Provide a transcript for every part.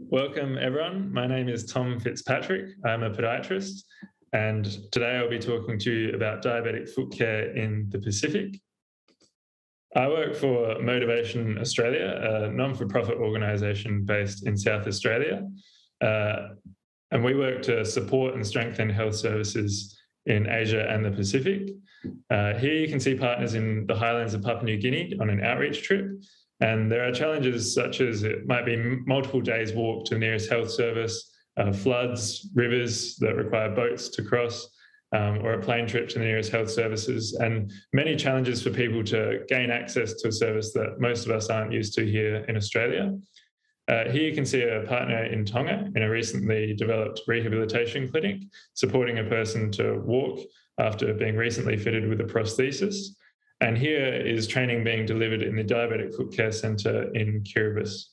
Welcome, everyone. My name is Tom Fitzpatrick. I'm a podiatrist, and today I'll be talking to you about diabetic foot care in the Pacific. I work for Motivation Australia, a non for profit organisation based in South Australia. Uh, and we work to support and strengthen health services in Asia and the Pacific. Uh, here you can see partners in the highlands of Papua New Guinea on an outreach trip. And there are challenges such as it might be multiple days' walk to the nearest health service, uh, floods, rivers that require boats to cross, um, or a plane trip to the nearest health services, and many challenges for people to gain access to a service that most of us aren't used to here in Australia. Uh, here you can see a partner in Tonga in a recently developed rehabilitation clinic supporting a person to walk after being recently fitted with a prosthesis. And here is training being delivered in the Diabetic Foot Care Centre in Kiribati.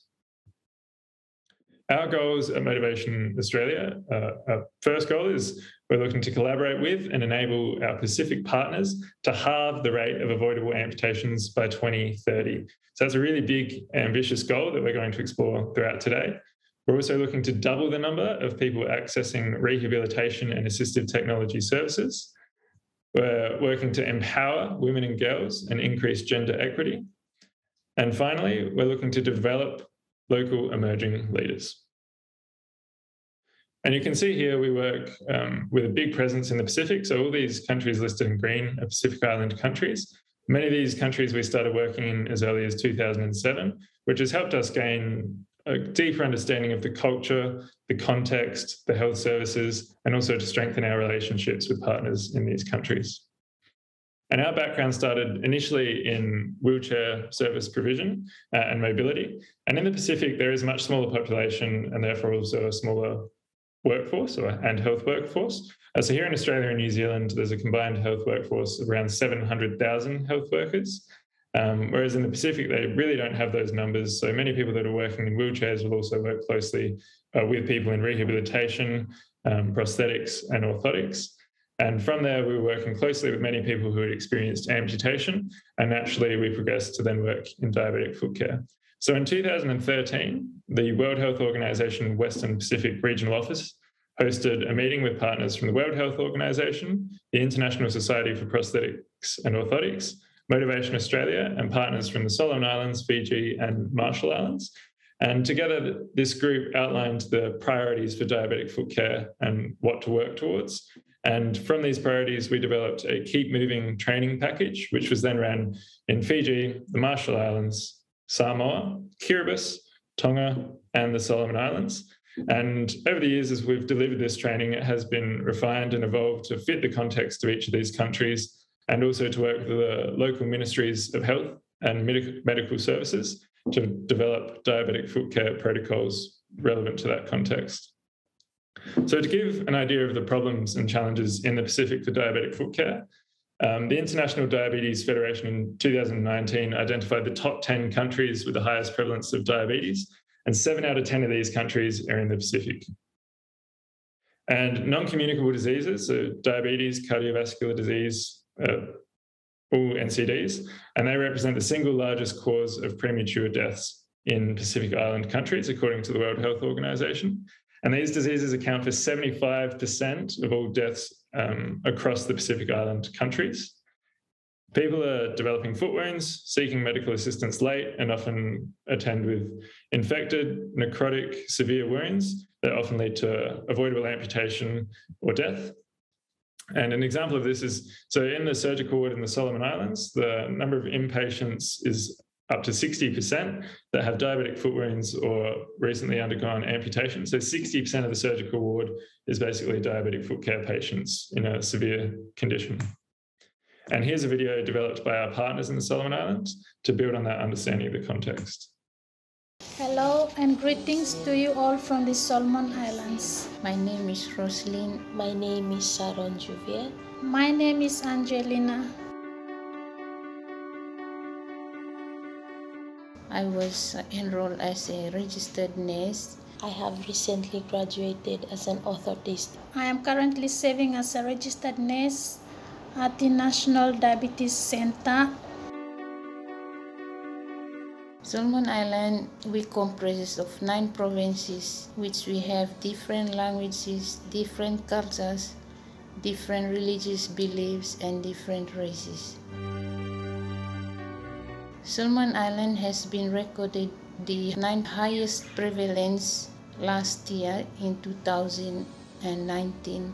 Our goals at Motivation Australia, uh, our first goal is we're looking to collaborate with and enable our Pacific partners to halve the rate of avoidable amputations by 2030. So that's a really big, ambitious goal that we're going to explore throughout today. We're also looking to double the number of people accessing rehabilitation and assistive technology services. We're working to empower women and girls and increase gender equity. And finally, we're looking to develop local emerging leaders. And you can see here we work um, with a big presence in the Pacific. So all these countries listed in green are Pacific Island countries. Many of these countries we started working in as early as 2007, which has helped us gain a deeper understanding of the culture, the context, the health services, and also to strengthen our relationships with partners in these countries. And our background started initially in wheelchair service provision uh, and mobility. And in the Pacific, there is a much smaller population and therefore also a smaller workforce or, and health workforce. Uh, so here in Australia and New Zealand, there's a combined health workforce of around 700,000 health workers. Um, whereas in the Pacific, they really don't have those numbers. So many people that are working in wheelchairs will also work closely uh, with people in rehabilitation, um, prosthetics, and orthotics. And from there, we were working closely with many people who had experienced amputation. And naturally, we progressed to then work in diabetic foot care. So in 2013, the World Health Organization Western Pacific Regional Office hosted a meeting with partners from the World Health Organization, the International Society for Prosthetics and Orthotics, Motivation Australia, and partners from the Solomon Islands, Fiji, and Marshall Islands. And together, this group outlined the priorities for diabetic foot care and what to work towards. And from these priorities, we developed a Keep Moving training package, which was then ran in Fiji, the Marshall Islands, Samoa, Kiribati, Tonga, and the Solomon Islands. And over the years, as we've delivered this training, it has been refined and evolved to fit the context of each of these countries and also to work with the local ministries of health and medical services to develop diabetic foot care protocols relevant to that context. So, to give an idea of the problems and challenges in the Pacific for diabetic foot care, um, the International Diabetes Federation in 2019 identified the top 10 countries with the highest prevalence of diabetes, and seven out of 10 of these countries are in the Pacific. And non communicable diseases, so diabetes, cardiovascular disease, uh, all NCDs, and they represent the single largest cause of premature deaths in Pacific Island countries, according to the World Health Organization. And these diseases account for 75% of all deaths um, across the Pacific Island countries. People are developing foot wounds, seeking medical assistance late, and often attend with infected, necrotic, severe wounds that often lead to avoidable amputation or death. And an example of this is so in the surgical ward in the Solomon Islands, the number of inpatients is up to 60% that have diabetic foot wounds or recently undergone amputation. So 60% of the surgical ward is basically diabetic foot care patients in a severe condition. And here's a video developed by our partners in the Solomon Islands to build on that understanding of the context. Hello and greetings to you all from the Solomon Islands. My name is Roslyn. My name is Sharon Juvier. My name is Angelina. I was enrolled as a registered nurse. I have recently graduated as an orthotist. I am currently serving as a registered nurse at the National Diabetes Center. Solomon Island, we comprise of nine provinces, which we have different languages, different cultures, different religious beliefs, and different races. Solomon Island has been recorded the ninth highest prevalence last year in 2019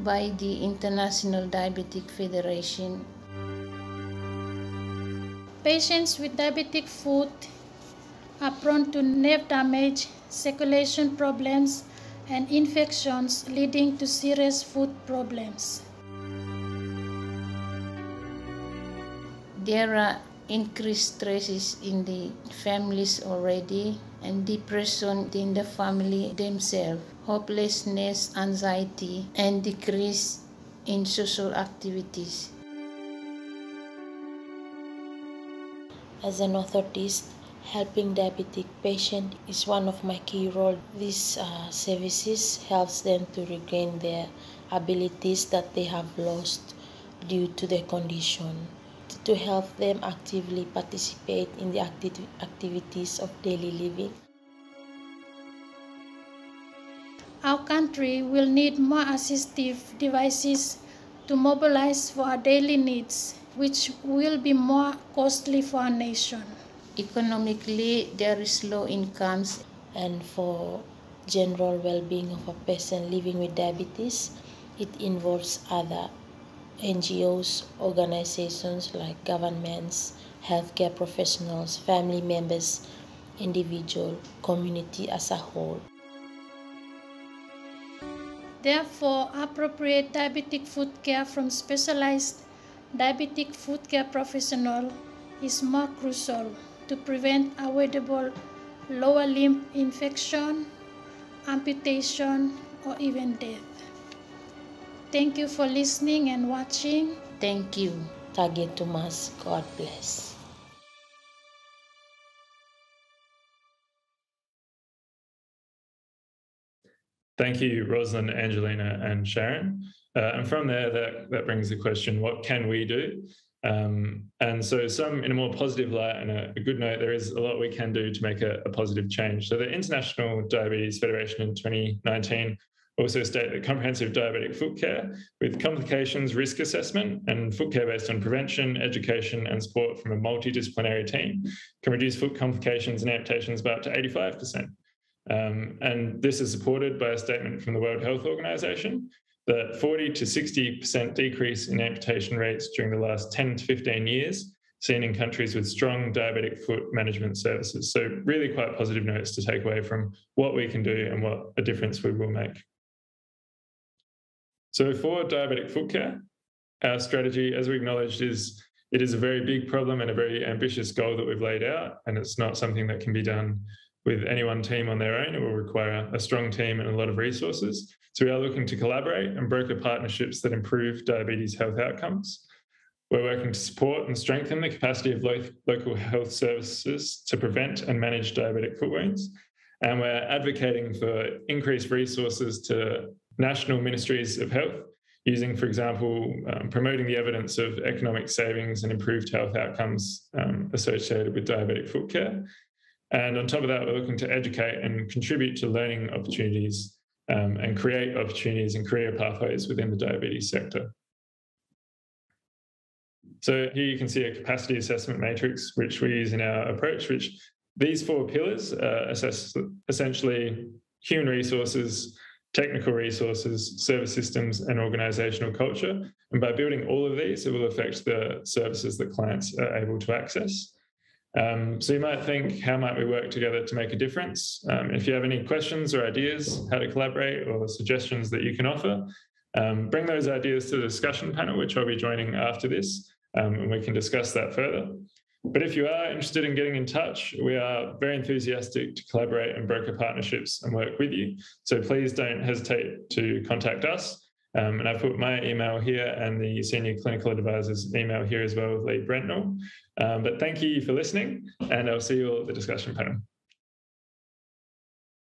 by the International Diabetic Federation. Patients with diabetic foot are prone to nerve damage, circulation problems, and infections leading to serious foot problems. There are increased stresses in the families already and depression in the family themselves, hopelessness, anxiety, and decrease in social activities. As an orthotist, helping diabetic patients is one of my key roles. These uh, services helps them to regain their abilities that they have lost due to their condition to help them actively participate in the acti activities of daily living. Our country will need more assistive devices to mobilize for our daily needs, which will be more costly for our nation. Economically, there is low incomes. And for general well-being of a person living with diabetes, it involves other NGOs, organizations like governments, healthcare professionals, family members, individual, community as a whole. Therefore, appropriate diabetic foot care from specialized diabetic foot care professional is more crucial to prevent avoidable lower limb infection, amputation, or even death. Thank you for listening and watching. Thank you. Tage Thomas. God bless. Thank you, Rosalind, Angelina, and Sharon. Uh, and from there, that, that brings the question what can we do? Um, and so, some in a more positive light and a, a, good note, there is a lot we can do to make a, a positive change. So, the International Diabetes Federation in 2019 also state that comprehensive diabetic foot care with complications risk assessment and foot care based on prevention, education, and support from a multidisciplinary team can reduce foot complications and amputations by up to 85%. Um, and this is supported by a statement from the World Health Organization that 40 to 60% decrease in amputation rates during the last 10 to 15 years seen in countries with strong diabetic foot management services. So, really quite positive notes to take away from what we can do and what a difference we will make. So for diabetic foot care, our strategy, as we acknowledged, is it is a very big problem and a very ambitious goal that we've laid out, and it's not something that can be done with any one team on their own. It will require a strong team and a lot of resources. So we are looking to collaborate and broker partnerships that improve diabetes health outcomes. We're working to support and strengthen the capacity of lo- local health services to prevent and manage diabetic foot wounds. And we're advocating for increased resources to national ministries of health, using, for example, um, promoting the evidence of economic savings and improved health outcomes um, associated with diabetic foot care. And on top of that, we're looking to educate and contribute to learning opportunities um, and create opportunities and career pathways within the diabetes sector. So here you can see a capacity assessment matrix, which we use in our approach, which these four pillars uh, assess essentially human resources, technical resources, service systems, and organizational culture. And by building all of these, it will affect the services that clients are able to access. Um, so you might think, how might we work together to make a difference? Um, if you have any questions or ideas, how to collaborate or suggestions that you can offer, um, bring those ideas to the discussion panel, which I'll be joining after this, um, and we can discuss that further. But if you are interested in getting in touch, we are very enthusiastic to collaborate and broker partnerships and work with you. So please don't hesitate to contact us. Um, and I've put my email here and the senior clinical advisor's email here as well, with Lee Brentnell. Um, but thank you for listening, and I'll see you all at the discussion panel.